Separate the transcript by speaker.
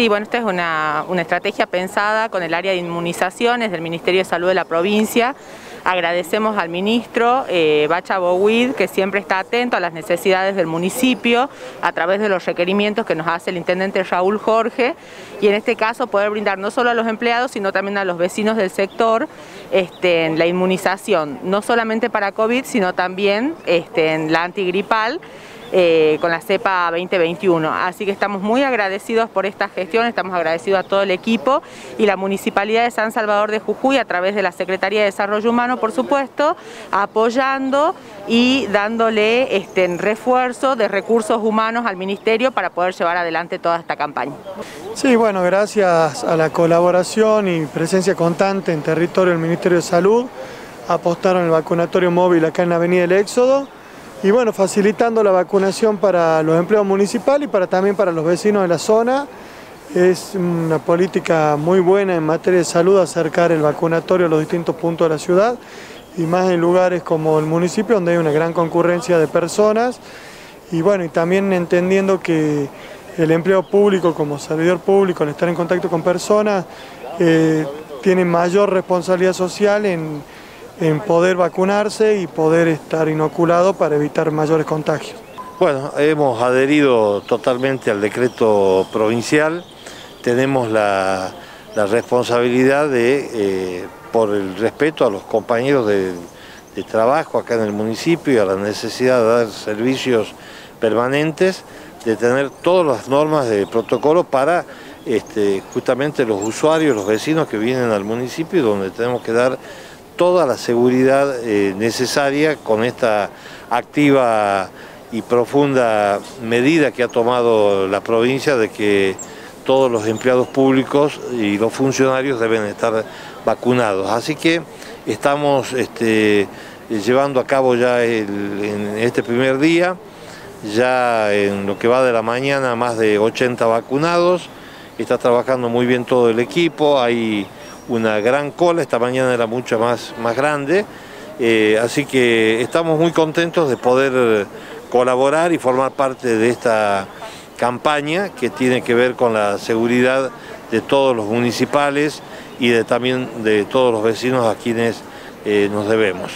Speaker 1: Sí, bueno, esta es una, estrategia pensada con el área de inmunizaciones del Ministerio de Salud de la provincia. Agradecemos al ministro eh, Bacha Bowid, que siempre está atento a las necesidades del municipio a través de los requerimientos que nos hace el intendente Raúl Jorge y en este caso poder brindar no solo a los empleados, sino también a los vecinos del sector este, la inmunización, no solamente para COVID, sino también este, en la antigripal. Eh, con la CEPA 2021. Así que estamos muy agradecidos por esta gestión, estamos agradecidos a todo el equipo y la Municipalidad de San Salvador de Jujuy a través de la Secretaría de Desarrollo Humano, por supuesto, apoyando y dándole este, refuerzo de recursos humanos al Ministerio para poder llevar adelante toda esta campaña.
Speaker 2: Sí, bueno, gracias a la colaboración y presencia constante en territorio del Ministerio de Salud, apostaron el vacunatorio móvil acá en la Avenida del Éxodo, y bueno, facilitando la vacunación para los empleados municipales y para, también para los vecinos de la zona. Es una política muy buena en materia de salud acercar el vacunatorio a los distintos puntos de la ciudad y más en lugares como el municipio donde hay una gran concurrencia de personas y bueno, y también entendiendo que el empleo público como servidor público, al estar en contacto con personas, eh, tiene mayor responsabilidad social en en poder vacunarse y poder estar inoculado para evitar mayores contagios.
Speaker 3: Bueno, hemos adherido totalmente al decreto provincial, tenemos la, responsabilidad de, eh, por el respeto a los compañeros de, trabajo acá en el municipio y a la necesidad de dar servicios permanentes, de tener todas las normas de protocolo para este, justamente los usuarios, los vecinos que vienen al municipio, donde tenemos que dar toda la seguridad eh, necesaria con esta activa y profunda medida que ha tomado la provincia de que todos los empleados públicos y los funcionarios deben estar vacunados. Así que estamos este, llevando a cabo ya en este primer día, ya en lo que va de la mañana más de 80 vacunados, está trabajando muy bien todo el equipo, hay una gran cola, esta mañana era mucho más, más grande, eh, así que estamos muy contentos de poder colaborar y formar parte de esta campaña que tiene que ver con la seguridad de todos los municipales y de, también de todos los vecinos a quienes eh, nos debemos.